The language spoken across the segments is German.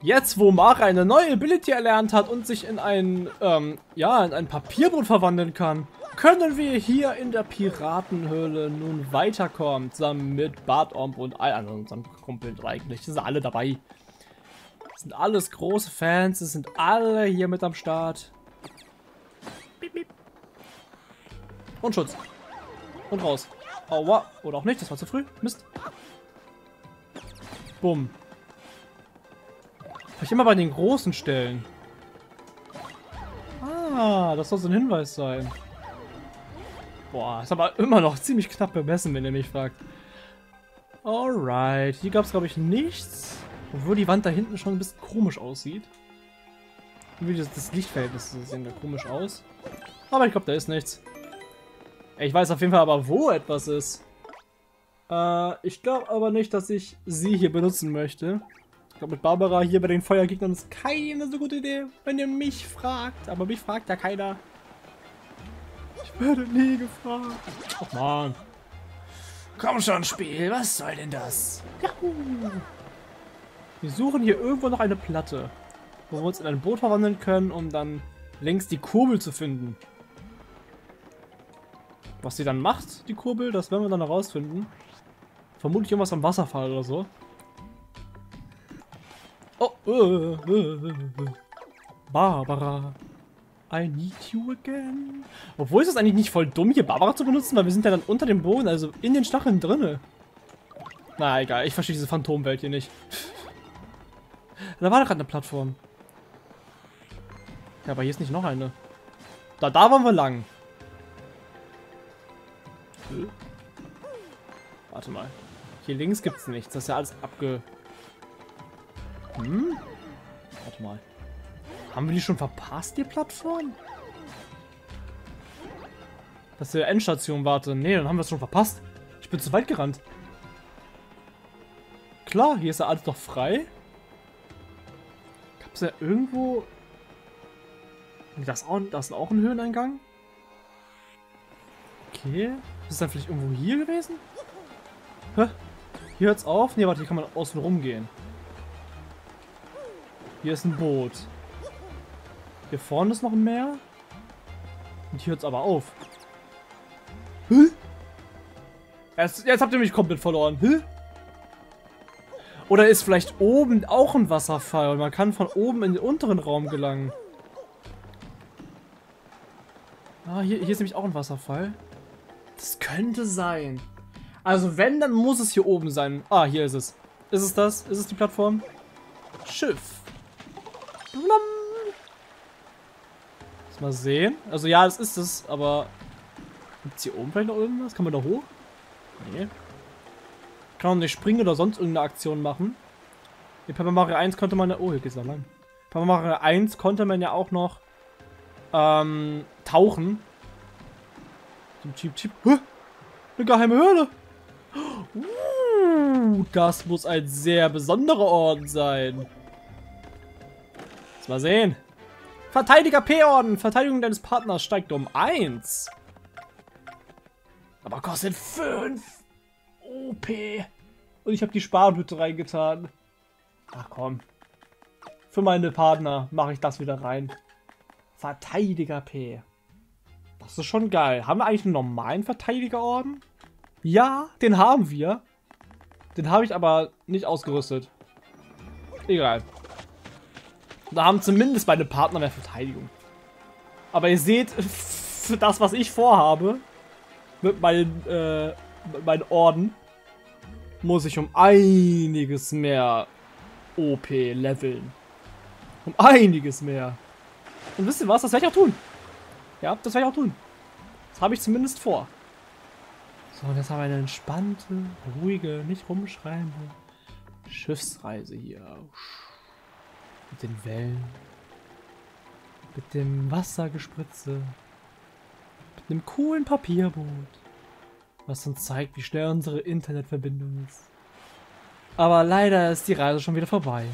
Jetzt, wo Mara eine neue Ability erlernt hat und sich in ein, ähm, ja, in ein Papierboot verwandeln kann, können wir hier in der Piratenhöhle nun weiterkommen, zusammen mit Bartomp und all anderen unseren Kumpeln eigentlich. Die sind alle dabei. Das sind alles große Fans, es sind alle hier mit am Start. Und Schutz. Und raus. Aua. Oder auch nicht, das war zu früh. Mist. Bumm. Vielleicht immer bei den großen Stellen. Ah, das soll so ein Hinweis sein. Boah, ist aber immer noch ziemlich knapp bemessen, wenn ihr mich fragt. Alright, hier gab es glaube ich nichts. Obwohl die Wand da hinten schon ein bisschen komisch aussieht. Wie das, das Lichtverhältnis sehen da komisch aus. Aber ich glaube, da ist nichts. Ich weiß auf jeden Fall aber, wo etwas ist. Äh, ich glaube aber nicht, dass ich sie hier benutzen möchte. Ich glaube, mit Barbara hier bei den Feuergegnern ist keine so gute Idee, wenn ihr mich fragt. Aber mich fragt ja keiner. Ich werde nie gefragt. Ach man. Komm schon, Spiel, was soll denn das? Wir suchen hier irgendwo noch eine Platte, wo wir uns in ein Boot verwandeln können, um dann links die Kurbel zu finden. Was sie dann macht, die Kurbel, das werden wir dann herausfinden. Vermutlich irgendwas am Wasserfall oder so. Oh, äh, äh, äh, Barbara. I need you again. Obwohl ist es eigentlich nicht voll dumm, hier Barbara zu benutzen, weil wir sind ja dann unter dem Boden, also in den Stacheln drinne. Na egal, ich verstehe diese Phantomwelt hier nicht. da war doch gerade eine Plattform. Ja, aber hier ist nicht noch eine. Da, da waren wir lang. Warte mal. Hier links gibt es nichts. Das ist ja alles abge... Hm? Warte mal. Haben wir die schon verpasst, die Plattform? Dass der Endstation warte. Nee, dann haben wir es schon verpasst. Ich bin zu weit gerannt. Klar, hier ist ja alles doch frei. Gab es ja irgendwo... Das, auch, das ist auch ein Höheneingang? Okay. Ist das dann vielleicht irgendwo hier gewesen? Hä? Hier hört's auf? Ne, warte, hier kann man außen rum gehen. Hier ist ein Boot. Hier vorne ist noch ein Meer. Und hier hört es aber auf. Hä? Jetzt, jetzt habt ihr mich komplett verloren. Hä? Oder ist vielleicht oben auch ein Wasserfall und man kann von oben in den unteren Raum gelangen. Ah, hier, hier ist nämlich auch ein Wasserfall. Das könnte sein. Also wenn, dann muss es hier oben sein. Ah, hier ist es. Ist es das? Ist es die Plattform? Schiff. Blum. Mal sehen. Also ja, das ist es, aber... Gibt es hier oben vielleicht noch irgendwas? Kann man da hoch? Nee. Kann man nicht springen oder sonst irgendeine Aktion machen. In Paper Mario 1 konnte man ja... Oh, hier geht's da lang. Paper Mario 1 konnte man ja auch noch ähm, tauchen. Cheep, cheep. Huh? Eine geheime Höhle. Uh, das muss ein sehr besonderer Orden sein. Mal sehen. Verteidiger P-Orden. Verteidigung deines Partners steigt um 1. Aber kostet 5. OP. Und ich habe die Sparhütte reingetan. Ach komm. Für meine Partner mache ich das wieder rein. Verteidiger P. Das ist schon geil. Haben wir eigentlich einen normalen Verteidigerorden? Ja, den haben wir. Den habe ich aber nicht ausgerüstet. Egal. Da haben zumindest meine Partner mehr Verteidigung. Aber ihr seht, für das, was ich vorhabe, mit meinen, äh, mit meinen Orden, muss ich um einiges mehr OP leveln. Um einiges mehr. Und wisst ihr was? Das werde ich auch tun. Ja, das werde ich auch tun. Das habe ich zumindest vor. So, und jetzt haben wir eine entspannte, ruhige, nicht rumschreiende Schiffsreise hier. Mit den Wellen. Mit dem Wassergespritze. Mit einem coolen Papierboot. Was uns zeigt, wie schnell unsere Internetverbindung ist. Aber leider ist die Reise schon wieder vorbei.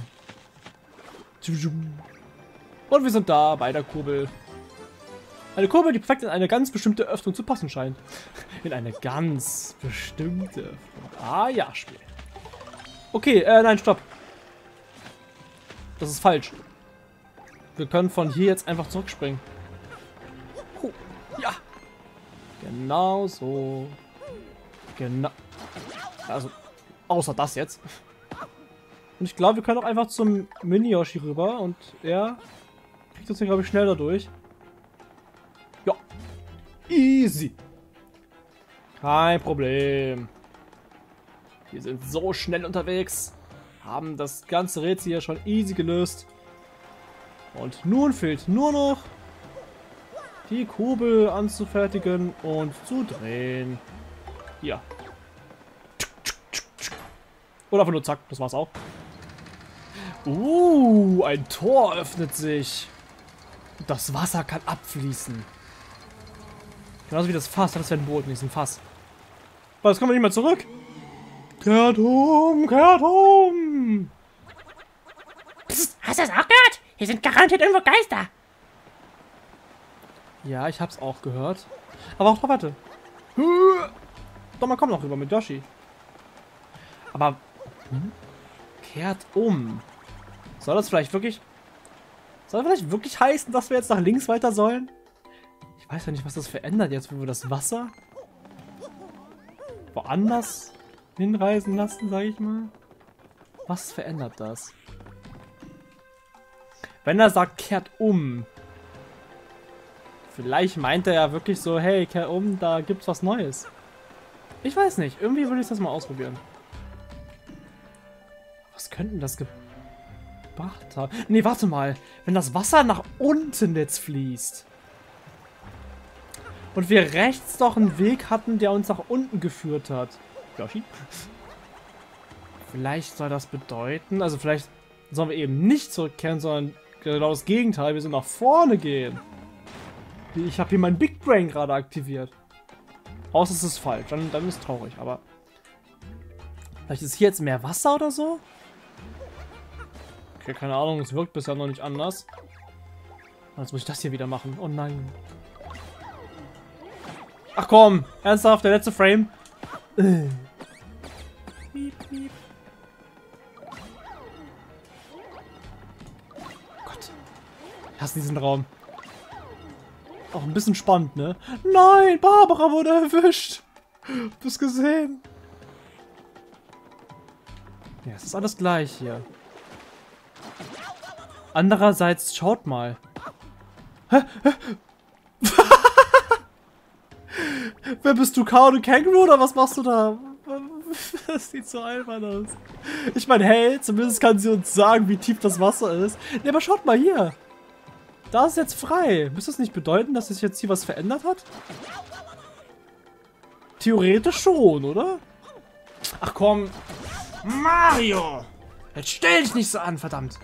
Und wir sind da bei der Kurbel. Eine Kurbel, die perfekt in eine ganz bestimmte Öffnung zu passen scheint. In eine ganz bestimmte Öffnung. Ah ja, Spiel. Okay, äh, nein, stopp. Das ist falsch. Wir können von hier jetzt einfach zurückspringen. Ja. Genau so. Genau. Also, außer das jetzt. Und ich glaube, wir können auch einfach zum Mini-Yoshi rüber und er kriegt uns hier, glaube ich, schnell dadurch. Ja. Easy. Kein Problem. Wir sind so schnell unterwegs. Haben das ganze Rätsel hier schon easy gelöst. Und nun fehlt nur noch die Kugel anzufertigen und zu drehen. Hier. Oder einfach nur zack, das war's auch. Uh, ein Tor öffnet sich. Das Wasser kann abfließen. Genauso wie das Fass. Das ist ja ein Boot, nicht ein Fass. Aber jetzt kommen wir nicht mehr zurück. Kehrt um, kehrt um. Psst, hast du das auch gehört? Hier sind garantiert irgendwo Geister. Ja, ich hab's auch gehört. Aber auch warte. Doch, mal komm noch rüber mit Yoshi. Aber, hm? kehrt um. Soll das vielleicht wirklich... Soll das vielleicht wirklich heißen, dass wir jetzt nach links weiter sollen? Ich weiß ja nicht, was das verändert jetzt, wenn wir das Wasser woanders hinreisen lassen, sage ich mal. Was verändert das? Wenn er sagt, kehrt um. Vielleicht meint er ja wirklich so, hey, kehr um, da gibt's was Neues. Ich weiß nicht, irgendwie würde ich das mal ausprobieren. Was könnten das gebracht haben? Nee, warte mal. Wenn das Wasser nach unten jetzt fließt. Und wir rechts doch einen Weg hatten, der uns nach unten geführt hat. Yoshi? Vielleicht soll das bedeuten, also vielleicht sollen wir eben nicht zurückkehren, sondern genau das Gegenteil, wir sollen nach vorne gehen. Ich habe hier mein Big Brain gerade aktiviert. Außer es ist falsch, dann, dann ist es traurig, aber... Vielleicht ist hier jetzt mehr Wasser oder so? Okay, keine Ahnung, es wirkt bisher noch nicht anders. Jetzt muss ich das hier wieder machen. Oh nein. Ach komm, ernsthaft, der letzte Frame. Äh. Miep, miep. Hasse diesen Raum. Auch ein bisschen spannend, ne? Nein, Barbara wurde erwischt. Du hast gesehen. Ja, es ist alles gleich hier. Andererseits, schaut mal. Wer bist du, Cow Kangaroo oder was machst du da? Das sieht so albern aus. Ich meine, hey, zumindest kann sie uns sagen, wie tief das Wasser ist. Ne, aber schaut mal hier. Da ist jetzt frei. Müsste das nicht bedeuten, dass sich jetzt hier was verändert hat? Theoretisch schon, oder? Ach komm. Mario! Jetzt stell dich nicht so an, verdammt.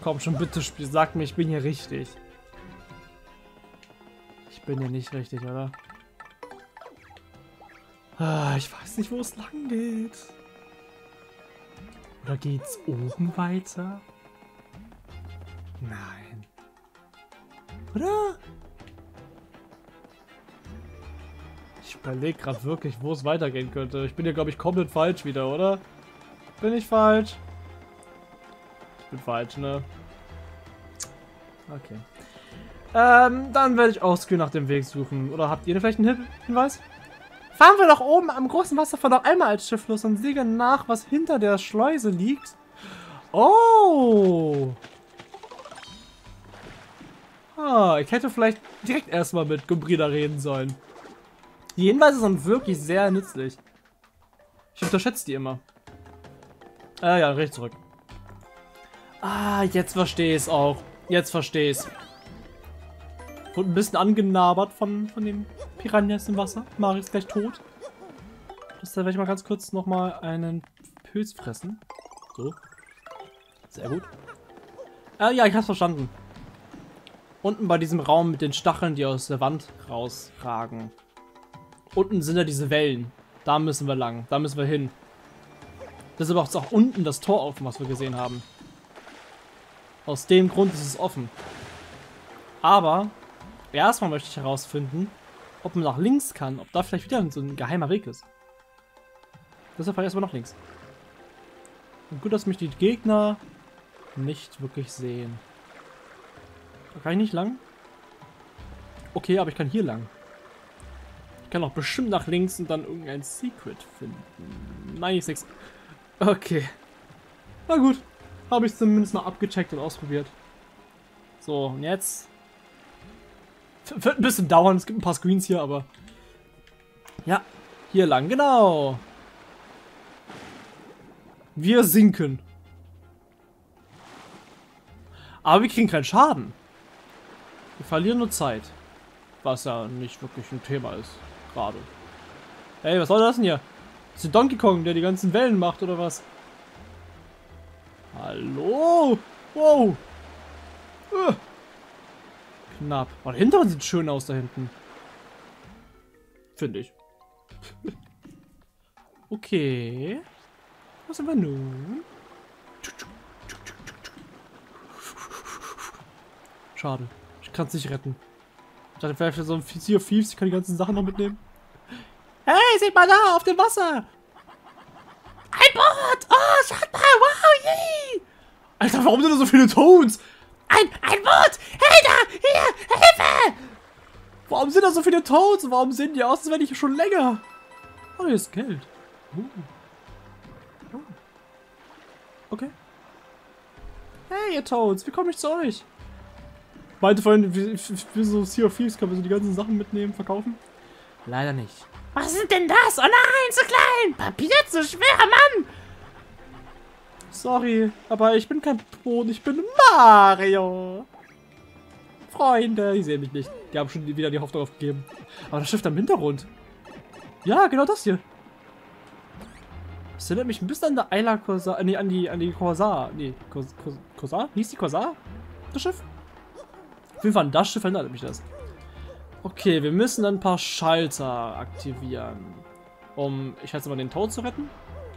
Komm schon, bitte, Spiel. Sag mir, ich bin hier richtig. Ich bin hier nicht richtig, oder? Ah, ich weiß nicht, wo es lang geht. Oder geht's oben weiter? Nein. Oder? Ich überlege gerade wirklich, wo es weitergehen könnte. Ich bin hier, glaube ich, komplett falsch wieder, oder? Bin ich falsch? Ich bin falsch, ne? Okay. Ähm, dann werde ich auch nach dem Weg suchen. Oder habt ihr vielleicht einen Hin Hinweis? Fahren wir doch oben am großen Wasserfall noch einmal als Schiff los und segeln nach, was hinter der Schleuse liegt. Oh! Ah, ich hätte vielleicht direkt erstmal mit Gumbrida reden sollen. Die Hinweise sind wirklich sehr nützlich. Ich unterschätze die immer. Ah ja, recht zurück. Ah, jetzt verstehe ich es auch. Jetzt verstehe ich es. Wurde ein bisschen angenabert von, von den Piranhas im Wasser. Mario ist gleich tot. Das werde ich mal ganz kurz nochmal einen Pilz fressen. So. Sehr gut. Äh, ja, ich hab's verstanden. Unten bei diesem Raum mit den Stacheln, die aus der Wand rausragen. Unten sind ja diese Wellen. Da müssen wir lang. Da müssen wir hin. Deshalb ist auch unten das Tor offen, was wir gesehen haben. Aus dem Grund ist es offen. Aber Erstmal möchte ich herausfinden, ob man nach links kann, ob da vielleicht wieder so ein geheimer Weg ist. Deshalb fahre ich erstmal nach links. Und gut, dass mich die Gegner nicht wirklich sehen. Kann ich nicht lang? Okay, aber ich kann hier lang. Ich kann auch bestimmt nach links und dann irgendein Secret finden. Nein, ich sechs. Okay. Na gut. Habe ich zumindest mal abgecheckt und ausprobiert. So, und jetzt. Wird ein bisschen dauern, es gibt ein paar Screens hier, aber. Ja, hier lang, genau. Wir sinken. Aber wir kriegen keinen Schaden. Wir verlieren nur Zeit. Was ja nicht wirklich ein Thema ist. Gerade. Ey, was soll das denn hier? Ist der Donkey Kong, der die ganzen Wellen macht, oder was? Hallo? Wow. Äh. Knapp. Oh, der Hintergrund sieht schön aus da hinten. Finde ich. okay. Was sind wir nun? Schade. Ich kann es nicht retten. Ich dachte, vielleicht so ein Sea of Thieves, ich kann die ganzen Sachen noch mitnehmen. Hey, seht mal da, auf dem Wasser! Ein Boot! Oh, schaut mal! Wow, yay! Alter, warum sind da so viele Toads? Ein, ein Boot! Hey da! Hier! Hilfe! Warum sind da so viele Toads? Warum sehen die aus, als wären die schon länger? Oh, hier ist Geld. Uh. Oh. Okay. Hey, ihr Toads, wie komme ich zu euch? Meinte vorhin, wie, wie so Sea of Thieves, können wir so die ganzen Sachen mitnehmen, verkaufen? Leider nicht. Was ist denn das? Oh nein, zu klein! Papier zu schwer, Mann! Sorry, aber ich bin kein Boot, ich bin Mario. Freunde, die sehen mich nicht. Die haben schon wieder die Hoffnung aufgegeben. Aber das Schiff da im Hintergrund. Ja, genau das hier. Das erinnert mich ein bisschen an der Ayla Corsair, nee, an die, an die Corsair. Nee, Cors- Cors- Corsair? Hieß die Corsair? Das Schiff? Auf jeden Fall an das Schiff erinnert mich das. Okay, wir müssen ein paar Schalter aktivieren. Um, ich schätze mal, den Tod zu retten?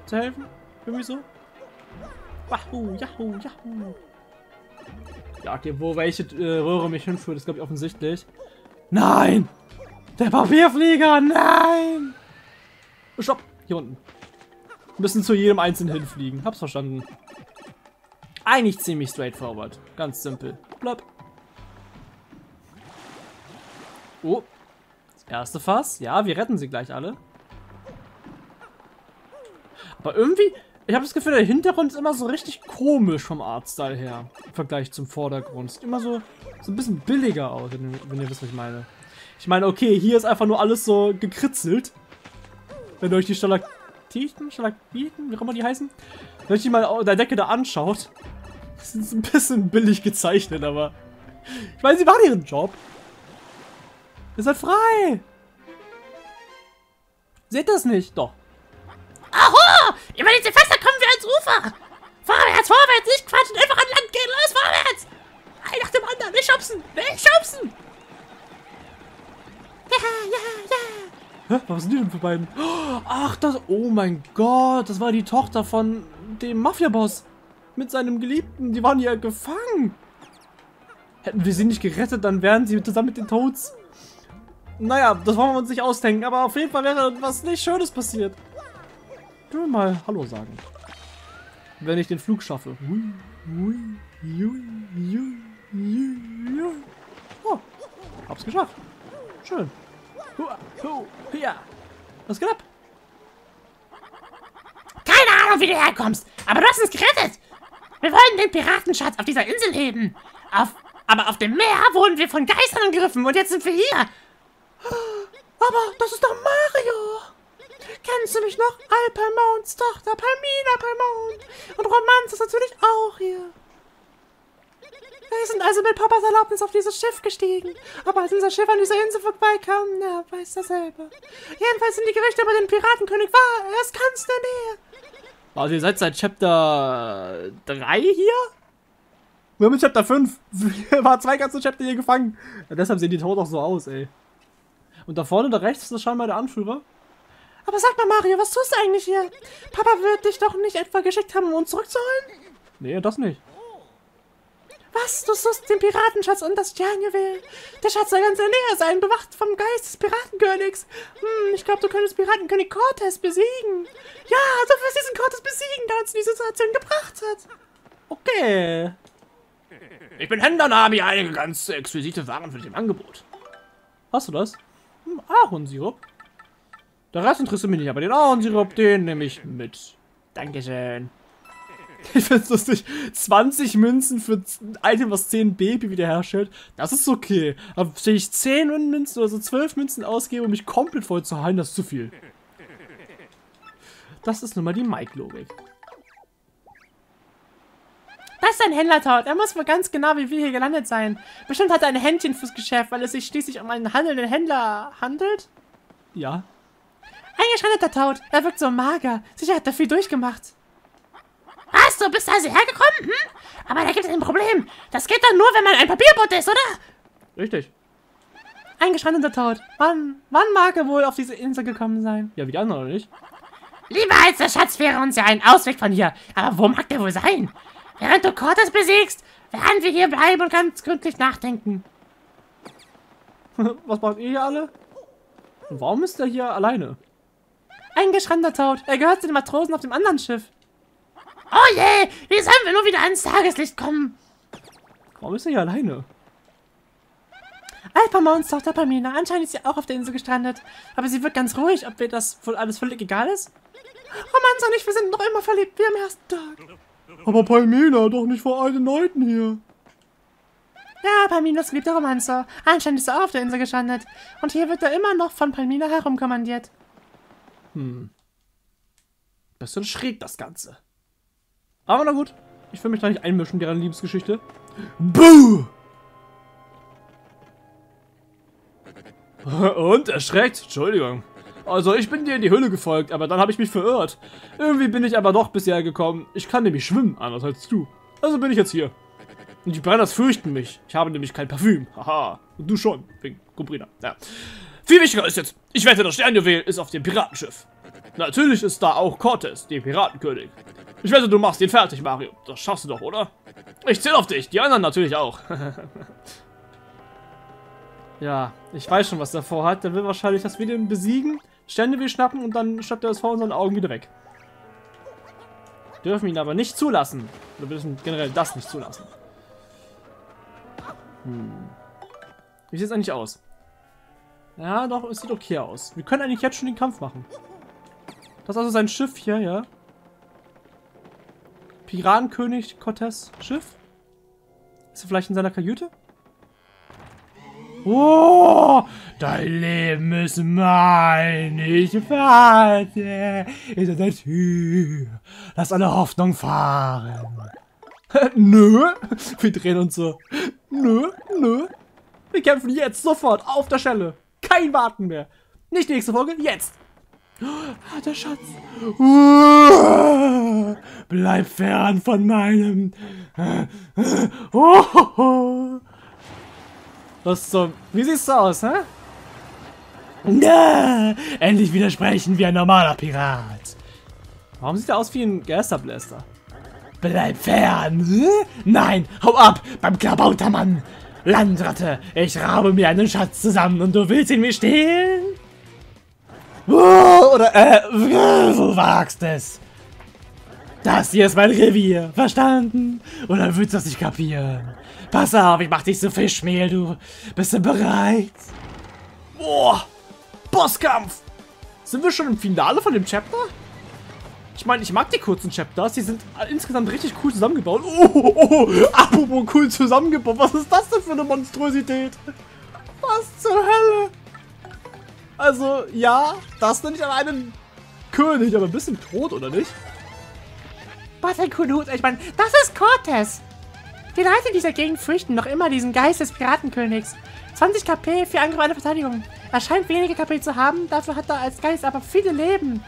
Zu helfen? Irgendwie so? Wahoo, Yahoo, Yahoo. Ja, okay, wo welche äh, Röhre mich hinführt, ist glaube ich offensichtlich. Nein! Der Papierflieger, nein! Stopp, hier unten. Wir müssen zu jedem einzelnen hinfliegen. Hab's verstanden. Eigentlich ziemlich straightforward. Ganz simpel. Blöpp. Oh. Das erste Fass. Ja, wir retten sie gleich alle. Aber irgendwie, ich habe das Gefühl, der Hintergrund ist immer so richtig komisch vom Artstyle her. Im Vergleich zum Vordergrund. Sieht immer so, so ein bisschen billiger aus, wenn, wenn ihr wisst, was ich meine. Ich meine, okay, hier ist einfach nur alles so gekritzelt. Wenn ihr euch die Stalaktiten, Stalaktiten, wie auch immer die heißen, wenn ihr euch die mal auf der Decke da anschaut, sind sie ein bisschen billig gezeichnet, aber ich meine, sie machen ihren Job. Ihr seid frei. Seht das nicht? Doch. Aho! Über diese Fässer kommen wir ans Ufer! Vorwärts, vorwärts, nicht quatschen, einfach an Land gehen, los, vorwärts! Ein nach dem anderen, nicht schubsen, nicht schubsen! Ja, ja, ja! Hä? Was sind die denn für beiden? Ach, das. Oh mein Gott, das war die Tochter von dem Mafia-Boss. Mit seinem Geliebten. Die waren ja gefangen. Hätten wir sie nicht gerettet, dann wären sie zusammen mit den Toads. Naja, das wollen wir uns nicht ausdenken, aber auf jeden Fall wäre was nicht Schönes passiert. Ich will mal Hallo sagen. Wenn ich den Flug schaffe. Oh, hab's geschafft. Schön. Ja. Was geht ab? Keine Ahnung, wie du herkommst, aber du hast uns gerettet! Wir wollten den Piratenschatz auf dieser Insel heben. Auf, aber auf dem Meer wurden wir von Geistern angegriffen und jetzt sind wir hier. Aber das ist doch Mario! Kennst du mich noch? Alpermounds Tochter, Palmina Palmount. Und Romanz ist natürlich auch hier. Wir sind also mit Papas Erlaubnis auf dieses Schiff gestiegen. Aber als unser Schiff an dieser Insel vorbeikam, na, weiß dasselbe. Jedenfalls sind die Gerüchte über den Piratenkönig wahr. Er ist ganz in der Nähe. Also ihr seid seit Chapter 3 hier? Wir haben in Chapter 5. Wir waren zwei ganze Chapter hier gefangen. Ja, deshalb sehen die Tod auch so aus, ey. Und da vorne, da rechts, ist das scheinbar der Anführer. Aber sag mal, Mario, was tust du eigentlich hier? Papa wird dich doch nicht etwa geschickt haben, um uns zurückzuholen? Nee, das nicht. Was? Du suchst den Piratenschatz und das Sternjuwel? Der Schatz soll ganz in der Nähe sein, bewacht vom Geist des Piratenkönigs. Hm, ich glaube, du könntest Piratenkönig Cortez besiegen. Ja, du wirst diesen Cortez besiegen, der uns in die Situation gebracht hat. Okay. Ich bin Händler und habe hier einige ganz exquisite Waren für dich im Angebot. Hast du das? Hm, Ahornsirup. Der Rest interessiert mich nicht, aber den Ahornsirup, den nehme ich mit. Dankeschön. Ich find's lustig. 20 Münzen für ein Item, was 10 Baby wiederherstellt. Das ist okay. Aber wenn ich 10 Münzen oder so 12 Münzen ausgebe, um mich komplett voll zu heilen, das ist zu viel. Das ist nun mal die Mike-Logik. Das ist ein Händler-Taut. Er muss wohl ganz genau wie wir hier gelandet sein. Bestimmt hat er ein Händchen fürs Geschäft, weil es sich schließlich um einen handelnden Händler handelt. Ja. Ein geschrandeter Taut. Er wirkt so mager. Sicher hat er viel durchgemacht. Was? Du bist also hergekommen? Hm? Aber da gibt es ein Problem. Das geht doch nur, wenn man ein Papierboot ist, oder? Richtig. Ein geschrandeter Taut. Wann, wann mag er wohl auf diese Insel gekommen sein? Ja, wie die anderen, oder nicht? Lieber als der Schatz wäre uns ja ein Ausweg von hier. Aber wo mag der wohl sein? Während du Cortes besiegst, werden wir hier bleiben und ganz gründlich nachdenken. Was macht ihr hier alle? Und warum ist er hier alleine? Ein geschrandeter Taut. Er gehört zu den Matrosen auf dem anderen Schiff. Oh je, wie sollen wir nur wieder ans Tageslicht kommen? Warum ist er hier alleine? Alpamons Tochter Pamina. Anscheinend ist sie auch auf der Insel gestrandet. Aber sie wird ganz ruhig, ob wir das wohl alles völlig egal ist. Romanz und ich, wir sind noch immer verliebt wie am ersten Tag. Aber Palmina, doch nicht vor allen Leuten hier. Ja, Palmina ist geliebter Romanzer. Anscheinend ist er auch auf der Insel gestrandet. Und hier wird er immer noch von Palmina herumkommandiert. Hm. Bisschen schräg das Ganze. Aber na gut. Ich will mich da nicht einmischen, deren Liebesgeschichte. Buh! Und erschreckt? Entschuldigung. Also ich bin dir in die Höhle gefolgt, aber dann habe ich mich verirrt. Irgendwie bin ich aber doch bisher gekommen. Ich kann nämlich schwimmen, anders als du. Also bin ich jetzt hier. Und die Brenners fürchten mich. Ich habe nämlich kein Parfüm. Haha. Und du schon, wegen Kubrina. Ja. Viel wichtiger ist jetzt, ich wette, das Sternjuwel ist auf dem Piratenschiff. Natürlich ist da auch Cortez, der Piratenkönig. Ich wette, du machst ihn fertig, Mario. Das schaffst du doch, oder? Ich zähle auf dich, die anderen natürlich auch. ja, ich weiß schon, was er vorhat. Der will wahrscheinlich, dass wir den besiegen, Sternjuwel schnappen und dann schnappt er es vor unseren Augen wieder weg. Dürfen ihn aber nicht zulassen. Wir dürfen generell das nicht zulassen. Hm. Wie sieht es eigentlich aus? Ja, doch, es sieht okay aus. Wir können eigentlich jetzt schon den Kampf machen. Das ist also sein Schiff hier, ja. Piratenkönig Cortez Schiff. Ist er vielleicht in seiner Kajüte? Oh, dein Leben ist mein, ich warte hinter der Tür. Lass alle Hoffnung fahren. nö, wir drehen uns so. Nö, nö. Wir kämpfen jetzt sofort auf der Stelle. Kein Warten mehr. Nicht nächste Folge, jetzt. Ah, der Schatz. Uh, bleib fern von meinem. Oh, Was zum. Wie siehst du aus, hä? Na, endlich widersprechen wie ein normaler Pirat. Warum sieht er aus wie ein Geisterbläster? Bleib fern! Nein, hau ab beim Klabautermann! Landratte, ich raube mir einen Schatz zusammen und du willst ihn mir stehlen? Oder, äh, du wagst es. Das hier ist mein Revier, verstanden? Oder willst du das nicht kapieren? Pass auf, ich mach dich zu Fischmehl, du. Bist du bereit? Boah, Bosskampf. Sind wir schon im Finale von dem Chapter? Ich meine, ich mag die kurzen Chapters, die sind insgesamt richtig cool zusammengebaut. Oh, oh, oh, apropos cool zusammengebaut, was ist das denn für eine Monstrosität? Was zur Hölle? Also, ja, das nenne ich an einen König, aber ein bisschen tot, oder nicht? Was ein cooler Hut. Ich meine, das ist Cortez. Die Leute dieser Gegend fürchten noch immer diesen Geist des Piratenkönigs. 20 KP für angreifende Verteidigung. Er scheint wenige KP zu haben, dafür hat er als Geist aber viele Leben.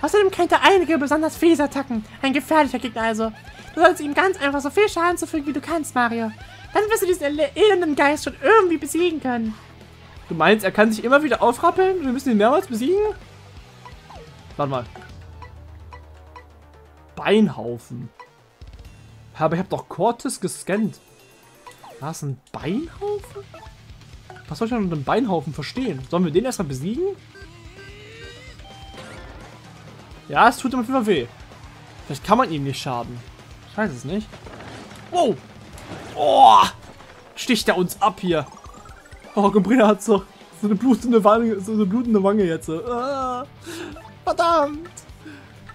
Außerdem kennt er einige besonders fiese Attacken. Ein gefährlicher Gegner also. Du sollst ihm ganz einfach so viel Schaden zufügen, wie du kannst, Mario. Dann wirst du diesen elenden Geist schon irgendwie besiegen können. Du meinst, er kann sich immer wieder aufrappeln und wir müssen ihn mehrmals besiegen? Warte mal. Beinhaufen. Aber ich habe doch Cortes gescannt. Da ist ein Beinhaufen? Was soll ich denn unter einem Beinhaufen verstehen? Sollen wir den erstmal besiegen? Ja, es tut ihm auf jeden Fall weh. Vielleicht kann man ihm nicht schaden. Ich weiß es nicht. Wow! Oh! Sticht er uns ab hier. Oh, Gombrina hat so, so eine blutende Wange, so eine blutende Wange jetzt. Ah, verdammt!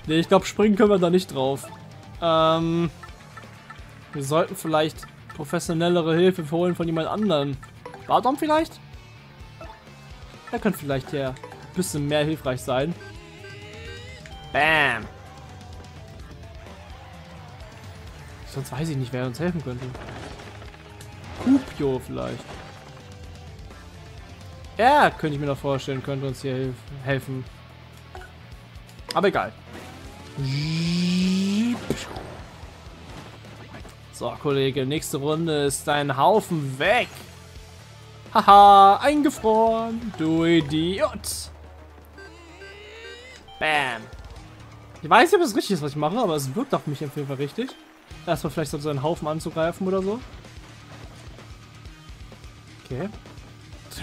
Ne, ich glaube, springen können wir da nicht drauf. Ähm, wir sollten vielleicht professionellere Hilfe holen von jemand anderen. Bartom vielleicht? Er könnte vielleicht ja ein bisschen mehr hilfreich sein. Bam! Sonst weiß ich nicht, wer uns helfen könnte. Kupio vielleicht. Er könnte ich mir noch vorstellen, könnte uns hier helfen. Aber egal. So, Kollege, nächste Runde ist dein Haufen weg. Haha, eingefroren. Du Idiot. Bam. Ich weiß nicht, ob es richtig ist, was ich mache, aber es wirkt auf mich auf jeden Fall richtig. Erstmal vielleicht so einen Haufen anzugreifen oder so. Okay.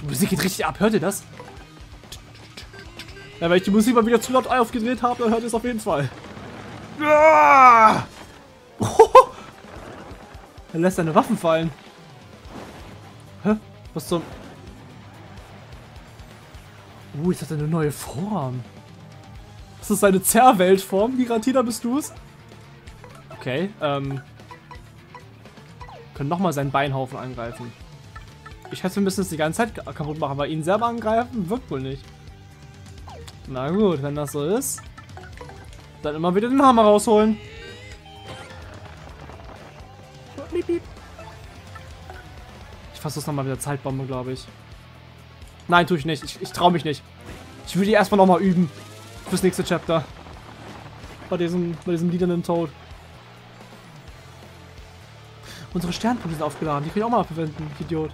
Die Musik geht richtig ab. Hört ihr das? Ja, wenn ich die Musik mal wieder zu laut aufgedreht habe, dann hört ihr es auf jeden Fall. Ah! er lässt seine Waffen fallen. Hä? Was zum... Uh, jetzt hat eine neue Form. Das ist seine Zerrweltform. Giratina, bist du es? Okay, ähm... Können nochmal seinen Beinhaufen angreifen. Ich schätze, wir müssen es die ganze Zeit kaputt machen, weil ihn selber angreifen wirkt wohl nicht. Na gut, wenn das so ist, dann immer wieder den Hammer rausholen. Ich versuche nochmal wieder Zeitbombe, glaube ich. Nein, tue ich nicht. Ich, ich traue mich nicht. Ich will die erstmal nochmal üben. Fürs nächste Chapter. Bei diesem, bei diesem liedernden Tod. Unsere Sternpunkte sind aufgeladen. Die kann ich auch mal verwenden, Idiot.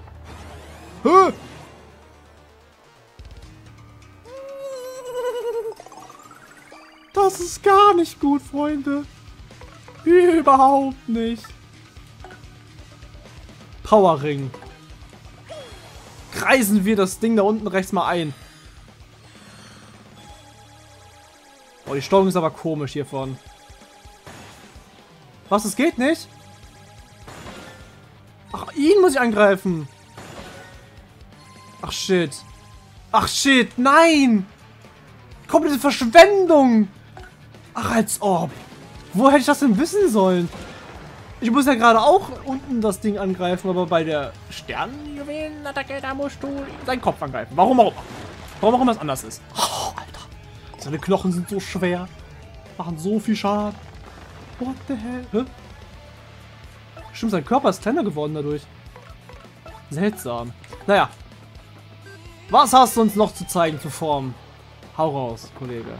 Hä? Ist gar nicht gut, Freunde. Überhaupt nicht. Powerring. Kreisen wir das Ding da unten rechts mal ein. Oh, die Steuerung ist aber komisch hiervon. Was, es geht nicht? Ach, ihn muss ich angreifen. Ach, shit. Ach, shit, nein! Komplette Verschwendung! Ach, als ob. Wo hätte ich das denn wissen sollen? Ich muss ja gerade auch unten das Ding angreifen, aber bei der Sternenjuwelen-Attacke, da musst du seinen Kopf angreifen. Warum auch immer. Warum auch immer es anders ist. Oh, Alter. Seine Knochen sind so schwer. Machen so viel Schaden. What the hell? Hä? Stimmt, sein Körper ist kleiner geworden dadurch. Seltsam. Naja. Was hast du uns noch zu zeigen für Form? Hau raus, Kollege.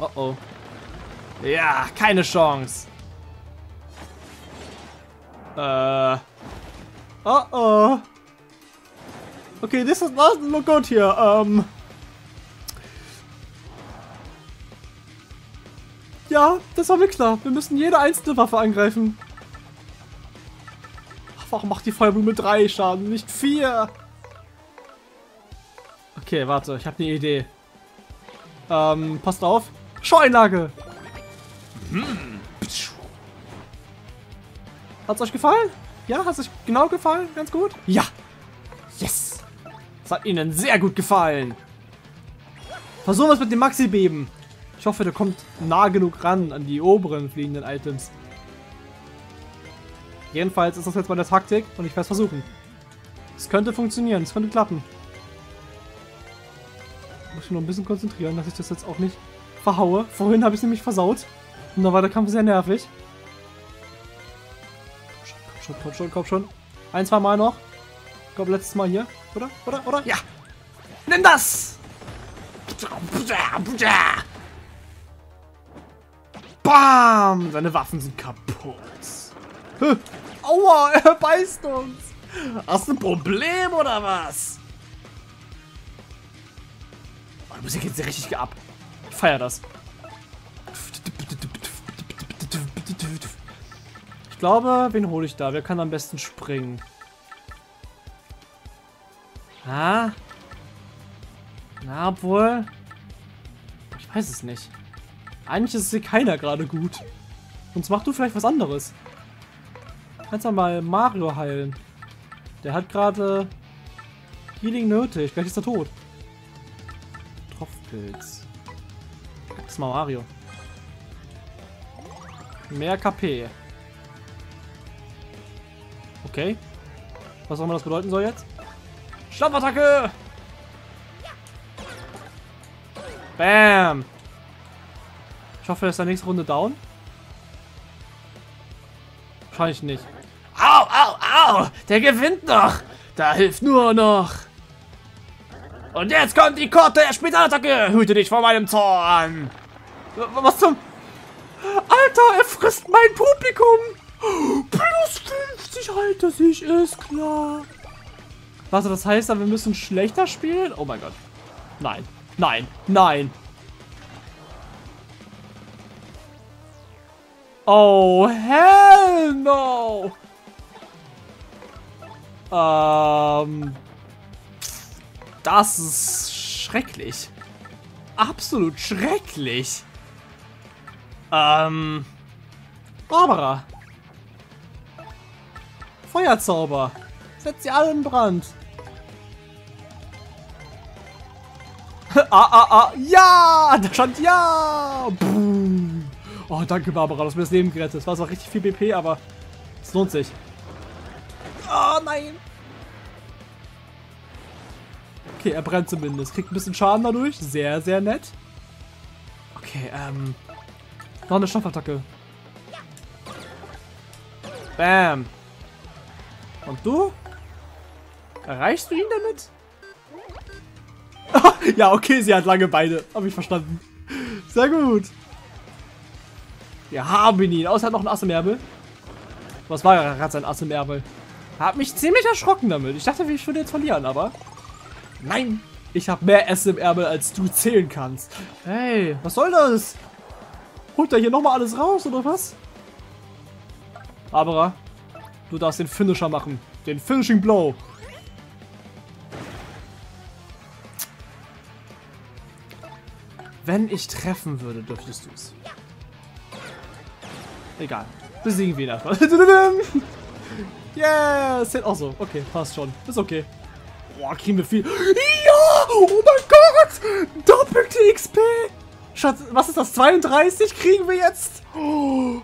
Oh oh. Ja, keine Chance. Äh. Oh oh. Okay, this is not look good here. Um. Ja, das war mir klar. Wir müssen jede einzelne Waffe angreifen. Warum macht die Feuerblume drei Schaden, nicht vier? Okay, warte, ich habe eine Idee. Ähm, passt auf. Schaueinlage! Hm. Hat's euch gefallen? Ja, hat's euch genau gefallen? Ganz gut? Ja! Yes! Es hat ihnen sehr gut gefallen. Versuchen wir es mit dem Maxi-Beben. Ich hoffe, der kommt nah genug ran an die oberen fliegenden Items. Jedenfalls ist das jetzt meine Taktik und ich werde es versuchen. Es könnte funktionieren, es könnte klappen. Muss ich nur ein bisschen konzentrieren, dass ich das jetzt auch nicht verhaue. Vorhin habe ich nämlich versaut. Und da war der Kampf sehr nervig. Komm schon, komm schon, komm schon. Ein, zwei Mal noch. Ich glaube, letztes Mal hier. Oder? Oder? Oder? Ja! Nimm das! Bam! Seine Waffen sind kaputt. Aua, er beißt uns. Hast du ein Problem oder was? Oh, die Musik geht richtig ab. Feier das. Ich glaube, wen hole ich da? Wer kann am besten springen? Ah. Na, obwohl. Ich weiß es nicht. Eigentlich ist hier keiner gerade gut. Sonst mach du vielleicht was anderes. Kannst du mal Mario heilen. Der hat gerade Healing nötig. Gleich ist er tot. Tropfpilz. Das ist mal Mario. Mehr KP. Okay. Was auch immer das bedeuten soll jetzt. Schlappattacke! Bam! Ich hoffe, er ist der nächsten Runde down. Wahrscheinlich nicht. Au, au, au! Der gewinnt noch! Da hilft nur noch! Und jetzt kommt die Korte der Spezialattacke! Hüte dich vor meinem Zorn! Was zum... Alter, er frisst mein Publikum! Plus 50 halte sich, ist klar. Warte, das heißt, wir müssen schlechter spielen? Oh mein Gott. Nein, nein, nein. Oh, hell no! Ähm... Das ist schrecklich. Absolut schrecklich. Ähm... Barbara. Feuerzauber. Setzt sie alle in Brand. ah, ah, ah. Ja! Da stand ja! Boom. Oh, danke, Barbara. Du hast mir das Leben gerettet. Das war zwar richtig viel BP, aber es lohnt sich. Oh, nein! Okay, er brennt zumindest. Kriegt ein bisschen Schaden dadurch. Sehr, sehr nett. Okay, ähm... Noch eine Stoffattacke. Bam. Und du? Erreichst du ihn damit? ja, okay, sie hat lange Beine. Hab ich verstanden. Sehr gut. Wir haben ihn. Außer noch ein Ass im Ärmel. Was war gerade sein Ass im Ärmel? Hab mich ziemlich erschrocken damit. Ich dachte, ich würde jetzt verlieren, aber... Nein! Ich habe mehr Äste im Ärmel, als du zählen kannst. Hey, was soll das? Holt er hier nochmal alles raus, oder was? Barbara, du darfst den Finisher machen. Den Finishing Blow. Wenn ich treffen würde, dürftest du es. Egal. Besiegen wir ihn einfach. yeah, ist auch so. Okay, passt schon. Ist okay. Boah, kriegen wir viel. Ja! Oh mein Gott! Doppelte XP! Schatz, was ist das? 32 kriegen wir jetzt? Oh.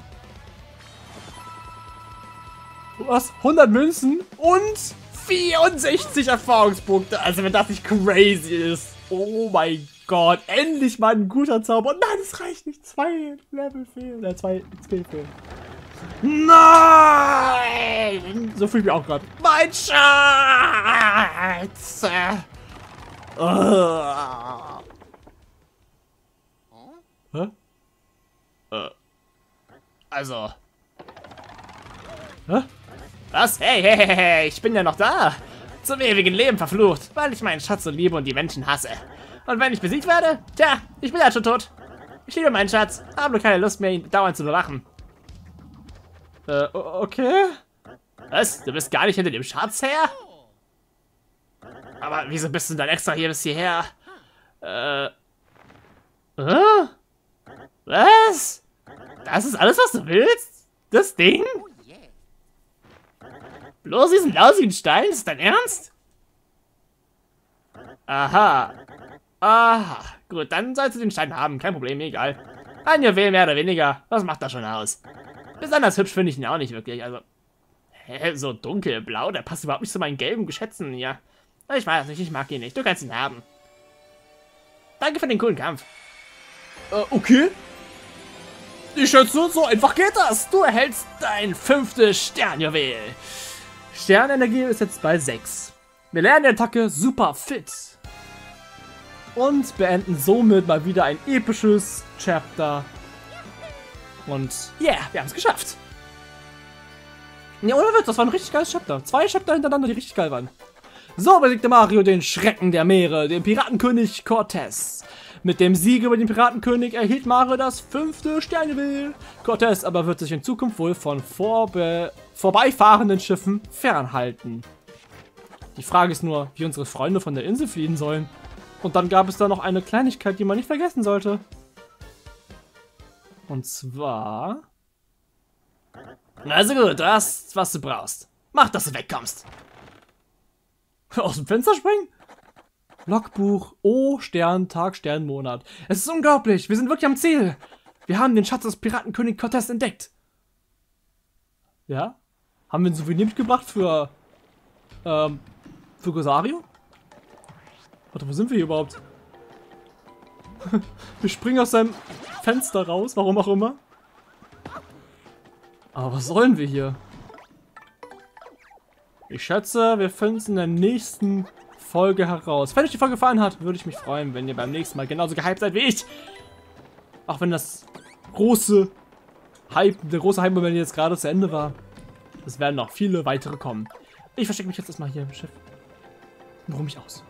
Was? 100 Münzen und 64 Erfahrungspunkte. Also wenn das nicht crazy ist. Oh mein Gott. Endlich mal ein guter Zauber. Nein, es reicht nicht. Zwei Level fehlen. Äh, zwei XP fehlen. Nein! So fühle ich mich auch gerade. Mein Schatz! Uh. Also. Hä? Was? Hey, hey, hey, hey, ich bin ja noch da. Zum ewigen Leben verflucht, weil ich meinen Schatz so liebe und die Menschen hasse. Und wenn ich besiegt werde, tja, ich bin ja schon tot. Ich liebe meinen Schatz, habe nur keine Lust mehr, ihn dauernd zu belachen. Äh, okay. Was? Du bist gar nicht hinter dem Schatz her? Aber wieso bist du dann extra hier bis hierher? Äh. Äh? Was? Das ist alles, was du willst? Das Ding? Bloß diesen lausigen Stein? Ist dein Ernst? Aha. Aha. Gut, dann sollst du den Stein haben. Kein Problem, egal. Ein Juwel mehr oder weniger. Was macht das schon aus? Besonders hübsch finde ich ihn auch nicht wirklich. Also, hä, so dunkelblau, der passt überhaupt nicht zu meinen gelben Geschätzen hier. Ich weiß nicht, ich mag ihn nicht. Du kannst ihn haben. Danke für den coolen Kampf. Äh, okay. Ich schätze, so einfach geht das. Du erhältst dein fünftes Sternjuwel. Sternenergie ist jetzt bei 6. Wir lernen die Attacke super fit. Und beenden somit mal wieder ein episches Chapter. Und yeah, wir haben es geschafft. Ja, oder Witz, das war ein richtig geiles Chapter. Zwei Chapter hintereinander, die richtig geil waren. So besiegte Mario den Schrecken der Meere, den Piratenkönig Cortez. Mit dem Sieg über den Piratenkönig erhielt Mare das fünfte Sternebild. Cortez aber wird sich in Zukunft wohl von vorbe vorbeifahrenden Schiffen fernhalten. Die Frage ist nur, wie unsere Freunde von der Insel fliehen sollen. Und dann gab es da noch eine Kleinigkeit, die man nicht vergessen sollte. Und zwar... Also gut, du hast, was du brauchst. Mach, dass du wegkommst. Aus dem Fenster springen? Logbuch O Stern Tag Stern Monat. Es ist unglaublich. Wir sind wirklich am Ziel. Wir haben den Schatz des Piratenkönig Cortez entdeckt. Ja? Haben wir ein Souvenir mitgebracht für ähm für Gosario? Warte, wo sind wir hier überhaupt? wir springen aus seinem Fenster raus, warum auch immer. Aber was sollen wir hier? Ich schätze, wir finden es in der nächsten Folge heraus. Wenn euch die Folge gefallen hat, würde ich mich freuen, wenn ihr beim nächsten Mal genauso gehypt seid wie ich. Auch wenn das große Hype, der große Hype-Moment jetzt gerade zu Ende war. Es werden noch viele weitere kommen. Ich verstecke mich jetzt erstmal hier im Schiff. Und ruhe mich aus.